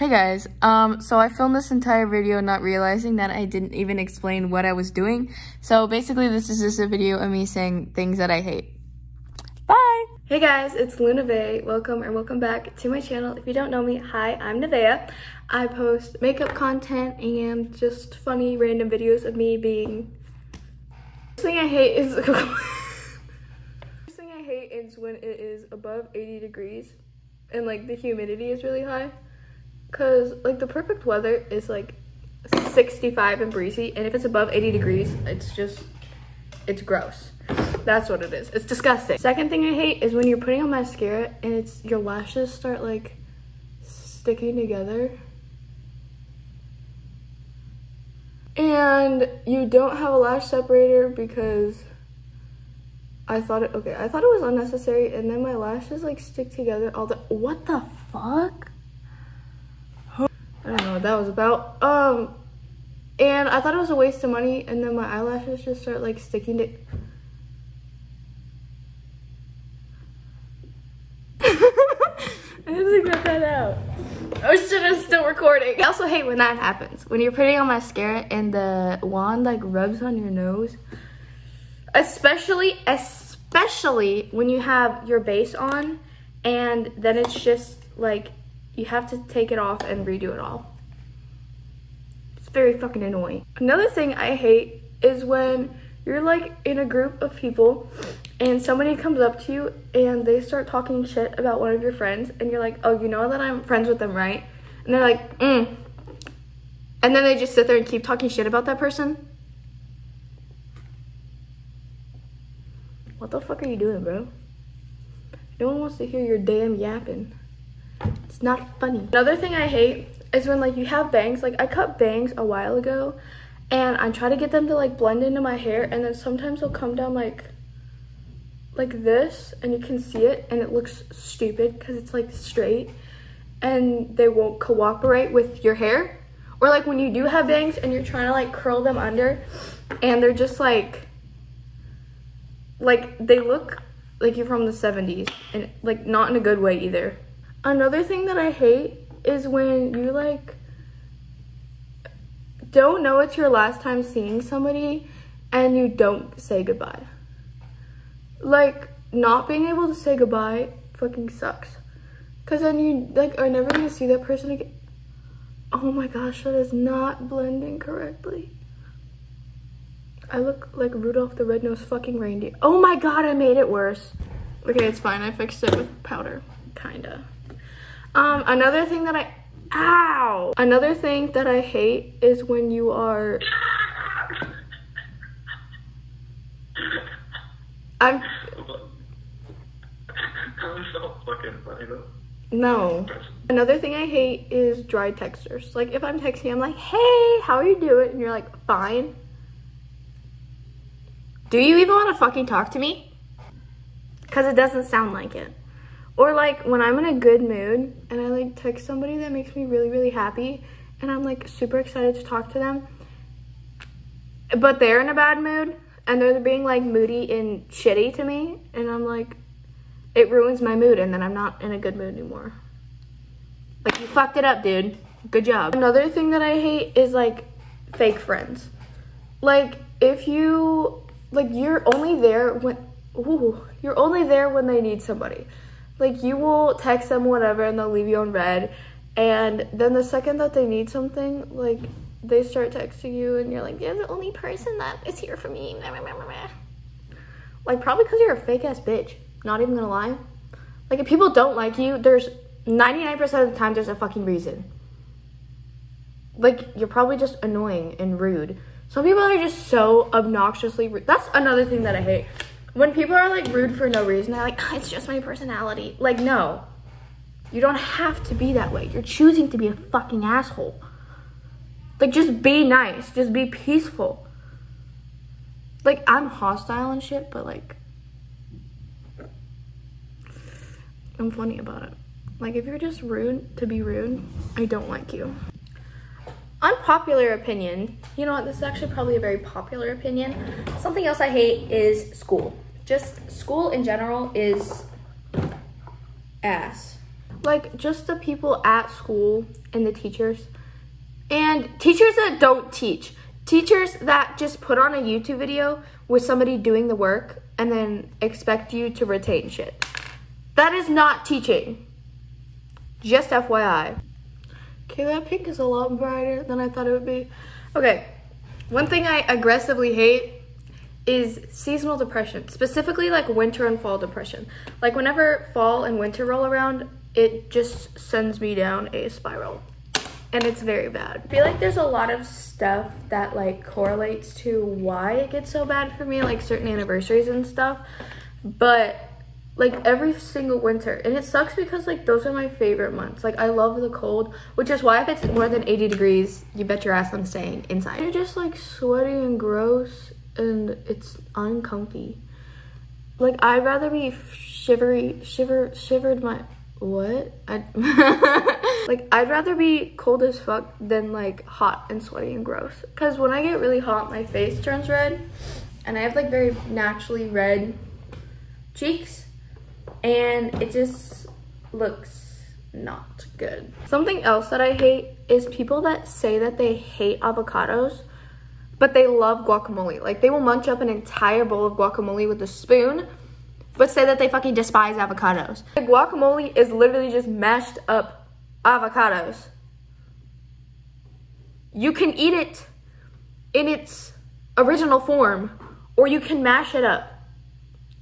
Hey guys, um, so I filmed this entire video not realizing that I didn't even explain what I was doing. So basically this is just a video of me saying things that I hate. Bye! Hey guys, it's Luna Vae. Welcome or welcome back to my channel. If you don't know me, hi, I'm Nevaeh. I post makeup content and just funny random videos of me being... First thing I hate is... First thing I hate is when it is above 80 degrees and like the humidity is really high. Cause like the perfect weather is like 65 and breezy, and if it's above 80 degrees, it's just, it's gross. That's what it is. It's disgusting. Second thing I hate is when you're putting on mascara and it's your lashes start like sticking together. And you don't have a lash separator because I thought it, okay, I thought it was unnecessary and then my lashes like stick together all the, what the fuck? I don't know what that was about. Um, and I thought it was a waste of money, and then my eyelashes just start like sticking to. I have to cut that out. Oh shit, I'm still recording. I also hate when that happens. When you're putting on mascara and the wand like rubs on your nose. Especially, especially when you have your base on and then it's just like you have to take it off and redo it all. It's very fucking annoying. Another thing I hate is when you're like in a group of people and somebody comes up to you and they start talking shit about one of your friends and you're like, oh, you know that I'm friends with them, right? And they're like, mm. And then they just sit there and keep talking shit about that person. What the fuck are you doing, bro? No one wants to hear your damn yapping. It's not funny. Another thing I hate is when like you have bangs. Like I cut bangs a while ago and I try to get them to like blend into my hair and then sometimes they'll come down like like this and you can see it and it looks stupid because it's like straight and they won't cooperate with your hair. Or like when you do have bangs and you're trying to like curl them under and they're just like like they look like you're from the 70s and like not in a good way either. Another thing that I hate is when you like don't know it's your last time seeing somebody and you don't say goodbye. Like not being able to say goodbye fucking sucks. Cause then you like are never gonna see that person again. Oh my gosh, that is not blending correctly. I look like Rudolph the Red-Nosed fucking reindeer. Oh my god, I made it worse. Okay, it's fine. I fixed it with powder, kinda. Um, another thing that I, ow! Another thing that I hate is when you are, I'm, so fucking funny though. no. Another thing I hate is dry texters. Like if I'm texting, I'm like, hey, how are you doing? And you're like, fine. Do you even want to fucking talk to me? Because it doesn't sound like it. Or like when I'm in a good mood and I like text somebody that makes me really, really happy and I'm like super excited to talk to them, but they're in a bad mood and they're being like moody and shitty to me and I'm like, it ruins my mood and then I'm not in a good mood anymore. Like you fucked it up, dude. Good job. Another thing that I hate is like fake friends. Like if you, like you're only there when, ooh, you're only there when they need somebody. Like you will text them whatever and they'll leave you on read. And then the second that they need something, like they start texting you and you're like, you're the only person that is here for me. Like probably because you're a fake ass bitch. Not even gonna lie. Like if people don't like you, there's 99% of the time there's a fucking reason. Like you're probably just annoying and rude. Some people are just so obnoxiously rude. That's another thing that I hate when people are like rude for no reason, they're like, oh, it's just my personality. Like, no, you don't have to be that way. You're choosing to be a fucking asshole. Like, just be nice, just be peaceful. Like, I'm hostile and shit, but like, I'm funny about it. Like, if you're just rude to be rude, I don't like you. Unpopular opinion. You know what? This is actually probably a very popular opinion. Something else I hate is school. Just school in general is ass. like just the people at school and the teachers and teachers that don't teach teachers that just put on a youtube video with somebody doing the work and then expect you to retain shit that is not teaching just fyi okay that pink is a lot brighter than i thought it would be okay one thing i aggressively hate is seasonal depression, specifically like winter and fall depression. Like whenever fall and winter roll around, it just sends me down a spiral. And it's very bad. I feel like there's a lot of stuff that like correlates to why it gets so bad for me, like certain anniversaries and stuff. But like every single winter and it sucks because like those are my favorite months like i love the cold which is why if it's more than 80 degrees you bet your ass i'm staying inside you're just like sweaty and gross and it's uncomfy. Like I'd rather be shivery, shiver, shivered my what? I like I'd rather be cold as fuck than like hot and sweaty and gross. Cause when I get really hot, my face turns red, and I have like very naturally red cheeks, and it just looks not good. Something else that I hate is people that say that they hate avocados but they love guacamole. Like they will munch up an entire bowl of guacamole with a spoon, but say that they fucking despise avocados. The guacamole is literally just mashed up avocados. You can eat it in its original form, or you can mash it up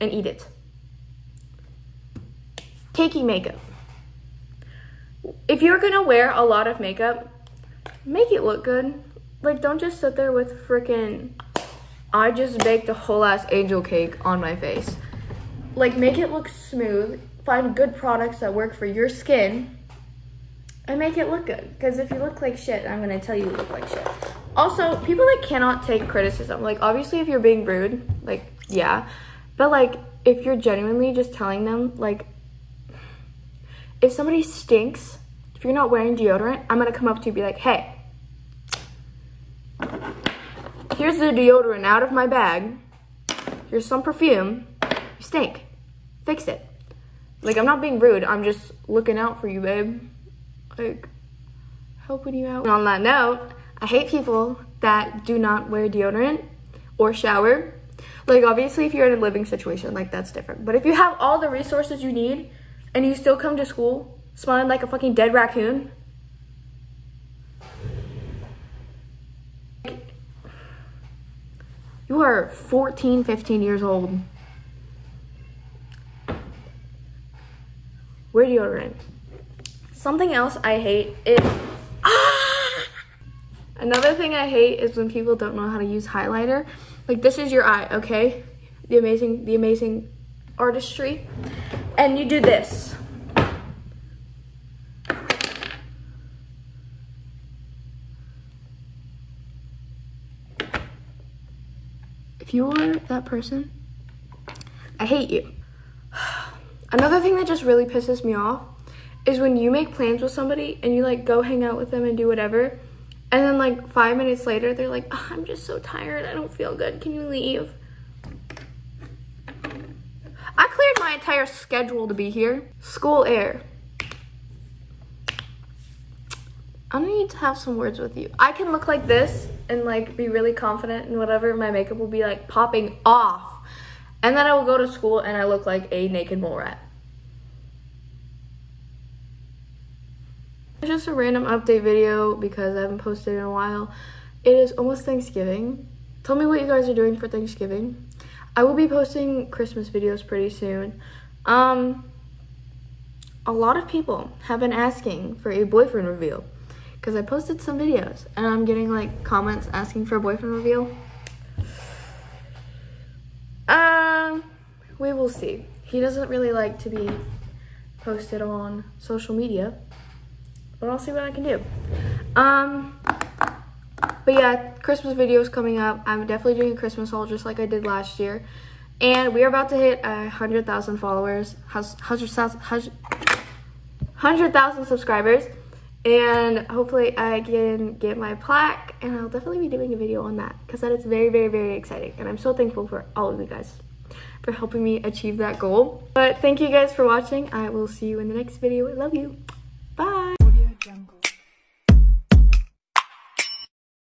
and eat it. Taking makeup. If you're gonna wear a lot of makeup, make it look good. Like, don't just sit there with freaking, I just baked a whole ass angel cake on my face. Like, make it look smooth. Find good products that work for your skin and make it look good. Because if you look like shit, I'm to tell you you look like shit. Also, people that cannot take criticism, like, obviously, if you're being rude, like, yeah. But, like, if you're genuinely just telling them, like, if somebody stinks, if you're not wearing deodorant, I'm to come up to you and be like, hey, Here's the deodorant out of my bag. Here's some perfume. You stink. Fix it. Like, I'm not being rude. I'm just looking out for you, babe. Like, helping you out. And on that note, I hate people that do not wear deodorant or shower. Like, obviously, if you're in a living situation, like, that's different. But if you have all the resources you need and you still come to school smelling like a fucking dead raccoon, You are 14, 15 years old. Wear deodorant. Something else I hate is... Ah! Another thing I hate is when people don't know how to use highlighter. Like, this is your eye, okay? The amazing, the amazing artistry. And you do this. if you are that person, I hate you. Another thing that just really pisses me off is when you make plans with somebody and you like go hang out with them and do whatever. And then like five minutes later, they're like, oh, I'm just so tired. I don't feel good. Can you leave? I cleared my entire schedule to be here. School air. I need to have some words with you. I can look like this and like be really confident and whatever. My makeup will be like popping off. And then I will go to school and I look like a naked mole rat. It's just a random update video because I haven't posted in a while. It is almost Thanksgiving. Tell me what you guys are doing for Thanksgiving. I will be posting Christmas videos pretty soon. Um, a lot of people have been asking for a boyfriend reveal because I posted some videos and I'm getting like comments asking for a boyfriend reveal. Um, we will see. He doesn't really like to be posted on social media, but I'll see what I can do. Um, but yeah, Christmas videos coming up. I'm definitely doing a Christmas haul just like I did last year. And we are about to hit a 100,000 followers, 100,000 subscribers and hopefully I can get my plaque and I'll definitely be doing a video on that because that is very very very exciting and I'm so thankful for all of you guys for helping me achieve that goal. But thank you guys for watching. I will see you in the next video. I love you.